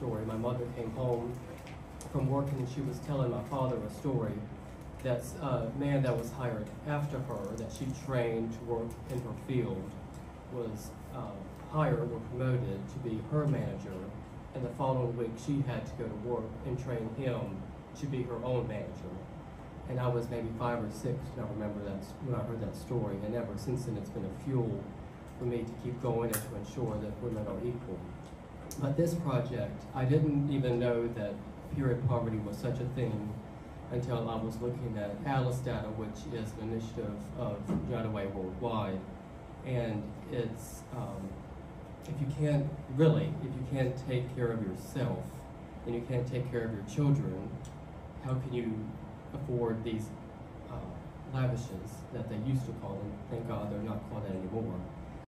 story. My mother came home from work and she was telling my father a story that a man that was hired after her, that she trained to work in her field, was uh, hired or promoted to be her manager. And the following week, she had to go to work and train him to be her own manager. And I was maybe five or six when I remember that when I heard that story. And ever since then, it's been a fuel for me to keep going and to ensure that women are equal. But this project, I didn't even know that period poverty was such a thing until I was looking at Alice data, which is an initiative of United Way Worldwide. And it's, um, if you can't, really, if you can't take care of yourself and you can't take care of your children, how can you afford these uh, lavishes that they used to call them? Thank God they're not called that anymore.